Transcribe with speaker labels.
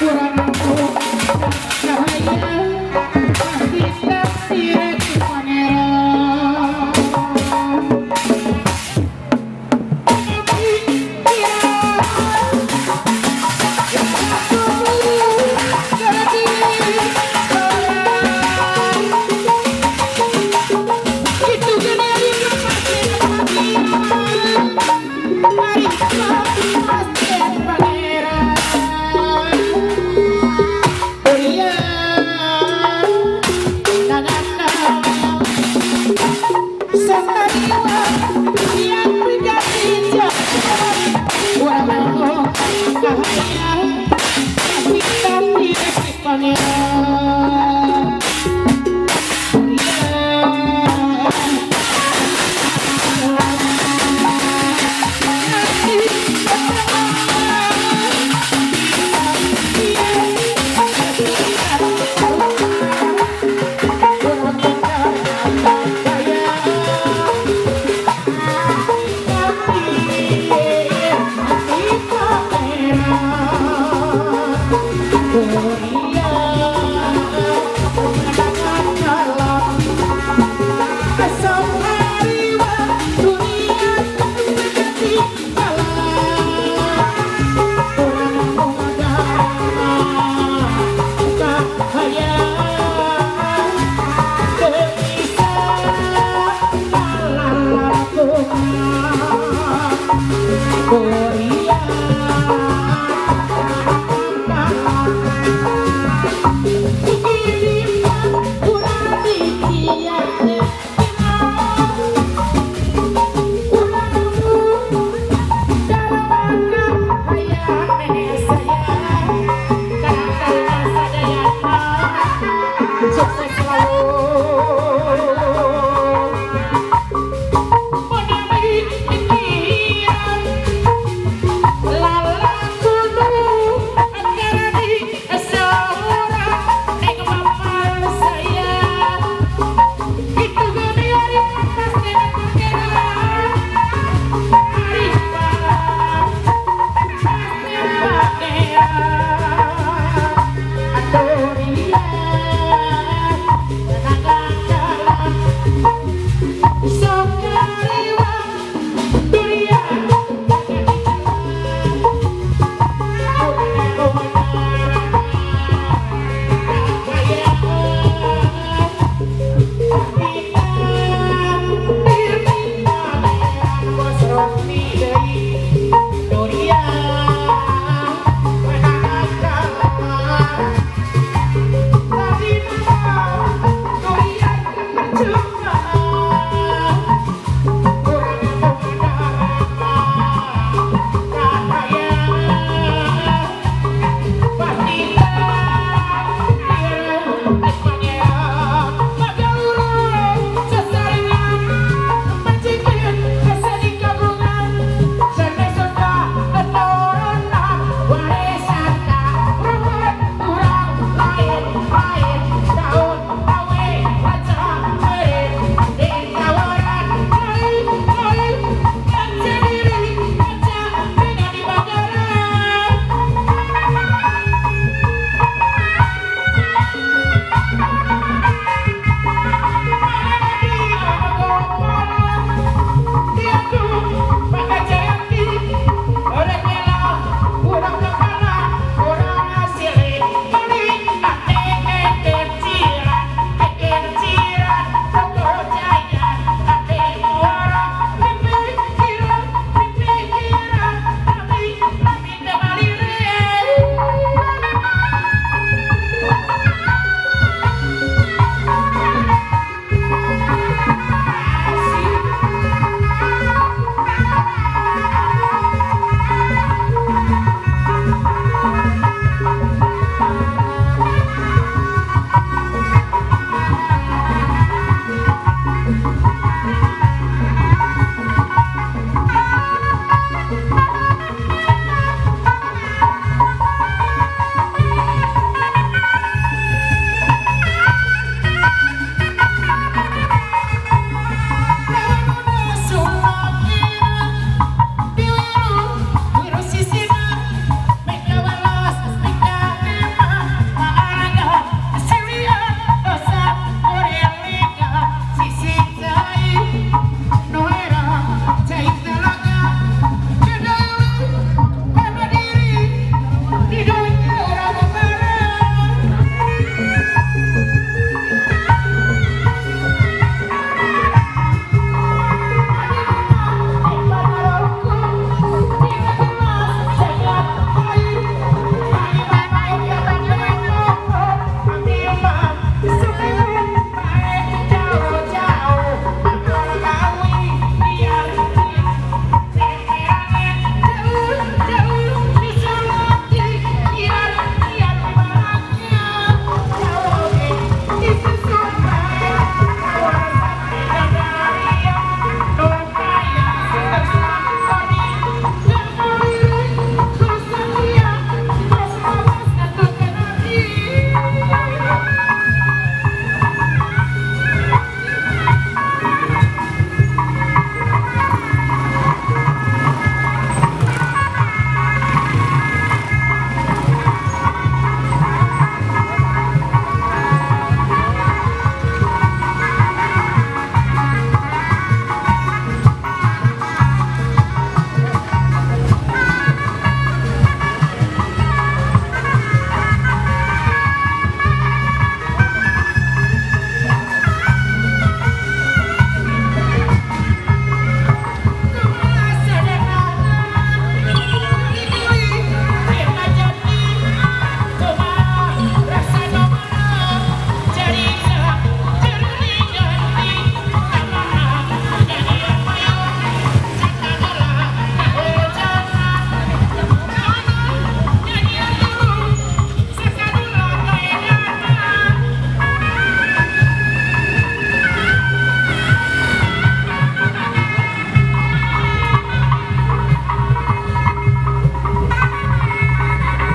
Speaker 1: That's what I Oh.